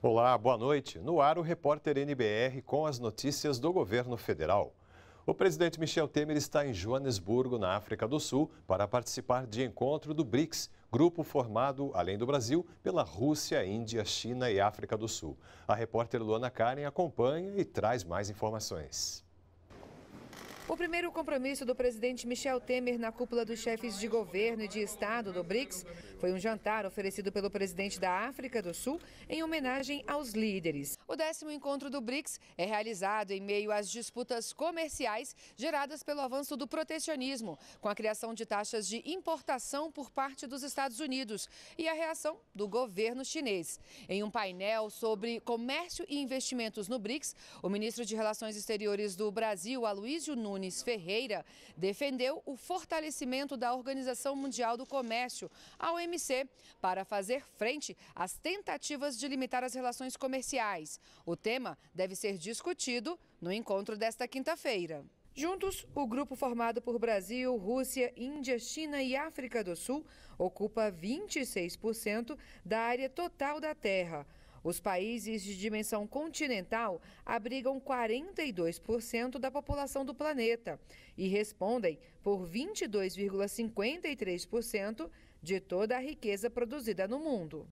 Olá, boa noite. No ar, o repórter NBR com as notícias do governo federal. O presidente Michel Temer está em Joanesburgo, na África do Sul, para participar de encontro do BRICS, grupo formado, além do Brasil, pela Rússia, Índia, China e África do Sul. A repórter Luana Karen acompanha e traz mais informações. O primeiro compromisso do presidente Michel Temer na cúpula dos chefes de governo e de Estado do BRICS foi um jantar oferecido pelo presidente da África do Sul em homenagem aos líderes. O décimo encontro do BRICS é realizado em meio às disputas comerciais geradas pelo avanço do protecionismo, com a criação de taxas de importação por parte dos Estados Unidos e a reação do governo chinês. Em um painel sobre comércio e investimentos no BRICS, o ministro de Relações Exteriores do Brasil, Aloysio Nunes, Nunes Ferreira, defendeu o fortalecimento da Organização Mundial do Comércio, a OMC, para fazer frente às tentativas de limitar as relações comerciais. O tema deve ser discutido no encontro desta quinta-feira. Juntos, o grupo formado por Brasil, Rússia, Índia, China e África do Sul ocupa 26% da área total da Terra. Os países de dimensão continental abrigam 42% da população do planeta e respondem por 22,53% de toda a riqueza produzida no mundo.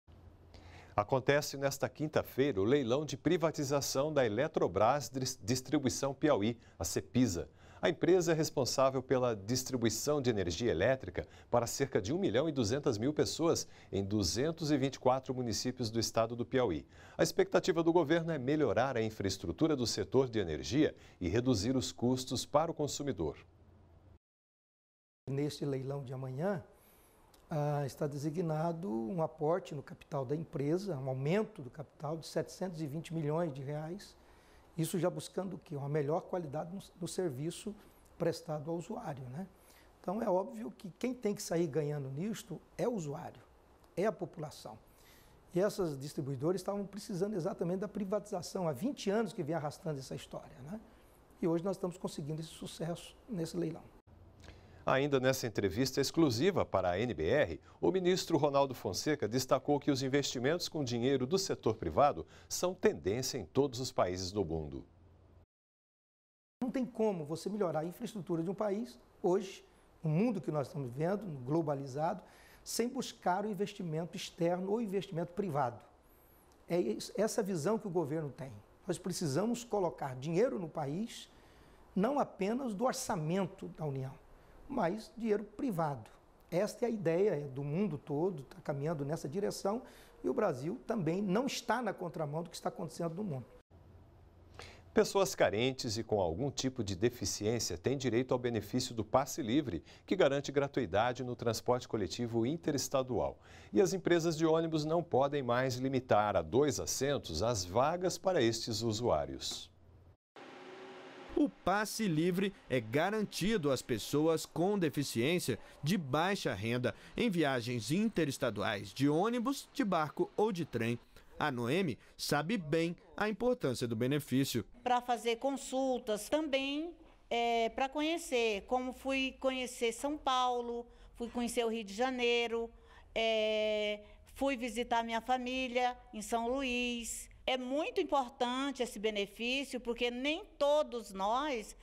Acontece nesta quinta-feira o leilão de privatização da Eletrobras Distribuição Piauí, a CEPISA. A empresa é responsável pela distribuição de energia elétrica para cerca de 1 milhão e 200 mil pessoas em 224 municípios do estado do Piauí. A expectativa do governo é melhorar a infraestrutura do setor de energia e reduzir os custos para o consumidor. Neste leilão de amanhã, ah, está designado um aporte no capital da empresa, um aumento do capital de 720 milhões de reais isso já buscando o quê? Uma melhor qualidade no, no serviço prestado ao usuário, né? Então é óbvio que quem tem que sair ganhando nisto é o usuário, é a população. E essas distribuidoras estavam precisando exatamente da privatização, há 20 anos que vem arrastando essa história, né? E hoje nós estamos conseguindo esse sucesso nesse leilão. Ainda nessa entrevista exclusiva para a NBR, o ministro Ronaldo Fonseca destacou que os investimentos com dinheiro do setor privado são tendência em todos os países do mundo. Não tem como você melhorar a infraestrutura de um país hoje, no mundo que nós estamos vivendo, globalizado, sem buscar o investimento externo ou investimento privado. É essa visão que o governo tem. Nós precisamos colocar dinheiro no país, não apenas do orçamento da União mas dinheiro privado. Esta é a ideia do mundo todo, está caminhando nessa direção e o Brasil também não está na contramão do que está acontecendo no mundo. Pessoas carentes e com algum tipo de deficiência têm direito ao benefício do passe livre, que garante gratuidade no transporte coletivo interestadual. E as empresas de ônibus não podem mais limitar a dois assentos as vagas para estes usuários. O passe livre é garantido às pessoas com deficiência de baixa renda em viagens interestaduais de ônibus, de barco ou de trem. A Noemi sabe bem a importância do benefício. Para fazer consultas, também é, para conhecer, como fui conhecer São Paulo, fui conhecer o Rio de Janeiro, é, fui visitar minha família em São Luís. É muito importante esse benefício, porque nem todos nós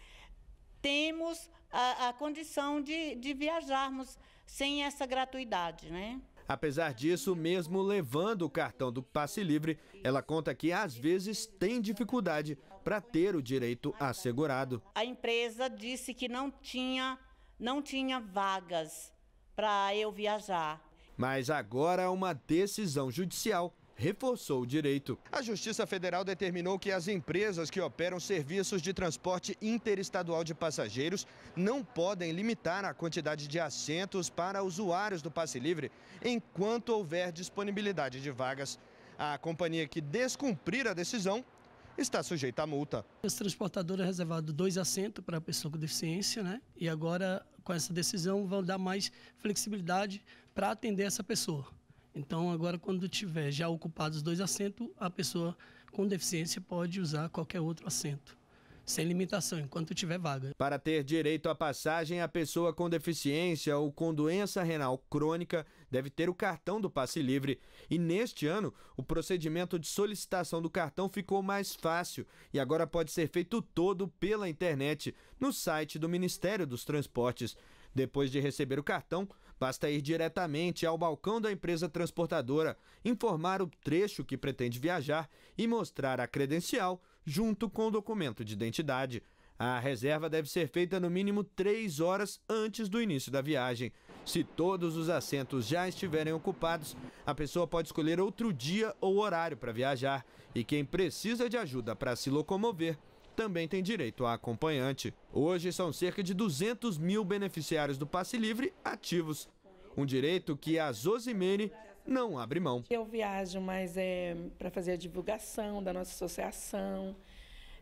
temos a, a condição de, de viajarmos sem essa gratuidade, né? Apesar disso, mesmo levando o cartão do passe livre, ela conta que às vezes tem dificuldade para ter o direito assegurado. A empresa disse que não tinha, não tinha vagas para eu viajar. Mas agora uma decisão judicial reforçou o direito. A Justiça Federal determinou que as empresas que operam serviços de transporte interestadual de passageiros não podem limitar a quantidade de assentos para usuários do passe livre enquanto houver disponibilidade de vagas. A companhia que descumprir a decisão está sujeita a multa. Os transportadores reservado dois assentos para a pessoa com deficiência, né? E agora, com essa decisão, vão dar mais flexibilidade para atender essa pessoa. Então, agora, quando tiver já ocupados dois assentos, a pessoa com deficiência pode usar qualquer outro assento. sem limitação, enquanto tiver vaga. Para ter direito à passagem, a pessoa com deficiência ou com doença renal crônica deve ter o cartão do passe livre. E neste ano, o procedimento de solicitação do cartão ficou mais fácil e agora pode ser feito todo pela internet, no site do Ministério dos Transportes. Depois de receber o cartão, basta ir diretamente ao balcão da empresa transportadora, informar o trecho que pretende viajar e mostrar a credencial junto com o documento de identidade. A reserva deve ser feita no mínimo três horas antes do início da viagem. Se todos os assentos já estiverem ocupados, a pessoa pode escolher outro dia ou horário para viajar. E quem precisa de ajuda para se locomover também tem direito a acompanhante. Hoje são cerca de 200 mil beneficiários do passe livre ativos. Um direito que a Zosimene não abre mão. Eu viajo, mas é para fazer a divulgação da nossa associação.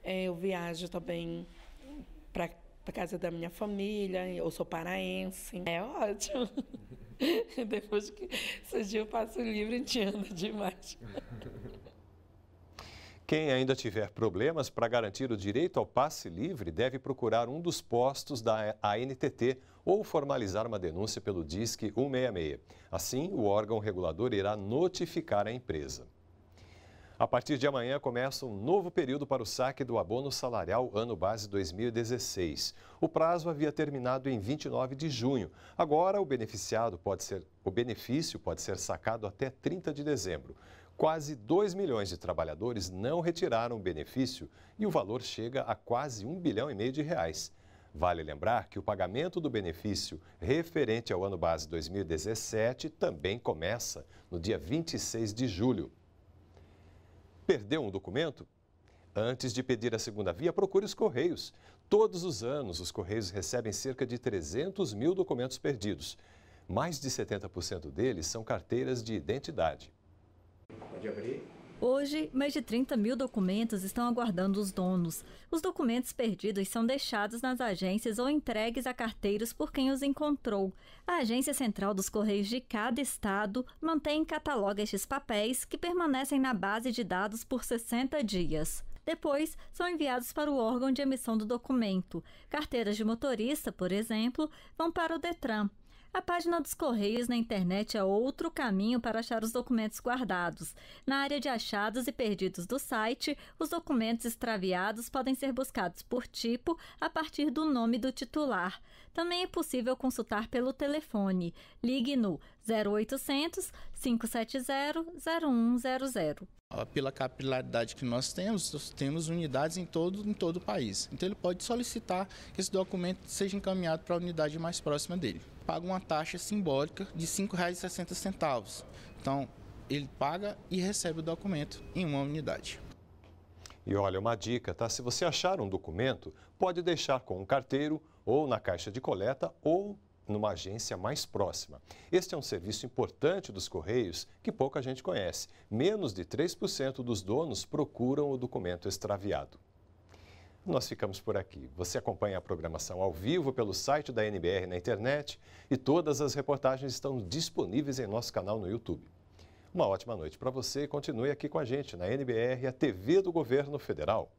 É, eu viajo também para a casa da minha família. Eu sou paraense. É ótimo. Depois que surgiu o passo livre, a gente anda demais. Quem ainda tiver problemas para garantir o direito ao passe livre deve procurar um dos postos da ANTT ou formalizar uma denúncia pelo DISC 166. Assim, o órgão regulador irá notificar a empresa. A partir de amanhã começa um novo período para o saque do abono salarial ano base 2016. O prazo havia terminado em 29 de junho. Agora o beneficiado pode ser o benefício pode ser sacado até 30 de dezembro. Quase 2 milhões de trabalhadores não retiraram o benefício e o valor chega a quase 1 bilhão e meio de reais. Vale lembrar que o pagamento do benefício referente ao ano base 2017 também começa no dia 26 de julho. Perdeu um documento? Antes de pedir a segunda via, procure os Correios. Todos os anos, os Correios recebem cerca de 300 mil documentos perdidos. Mais de 70% deles são carteiras de identidade. Pode abrir. Hoje, mais de 30 mil documentos estão aguardando os donos. Os documentos perdidos são deixados nas agências ou entregues a carteiros por quem os encontrou. A Agência Central dos Correios de cada estado mantém e cataloga estes papéis que permanecem na base de dados por 60 dias. Depois, são enviados para o órgão de emissão do documento. Carteiras de motorista, por exemplo, vão para o Detran. A página dos Correios na internet é outro caminho para achar os documentos guardados. Na área de achados e perdidos do site, os documentos extraviados podem ser buscados por tipo a partir do nome do titular. Também é possível consultar pelo telefone. Ligue no 0800 570 0100 pela capilaridade que nós temos, nós temos unidades em todo, em todo o país. Então ele pode solicitar que esse documento seja encaminhado para a unidade mais próxima dele. Paga uma taxa simbólica de R$ 5,60. Então ele paga e recebe o documento em uma unidade. E olha, uma dica, tá? Se você achar um documento, pode deixar com um carteiro ou na caixa de coleta ou numa agência mais próxima. Este é um serviço importante dos Correios que pouca gente conhece. Menos de 3% dos donos procuram o documento extraviado. Nós ficamos por aqui. Você acompanha a programação ao vivo pelo site da NBR na internet e todas as reportagens estão disponíveis em nosso canal no YouTube. Uma ótima noite para você e continue aqui com a gente na NBR, a TV do Governo Federal.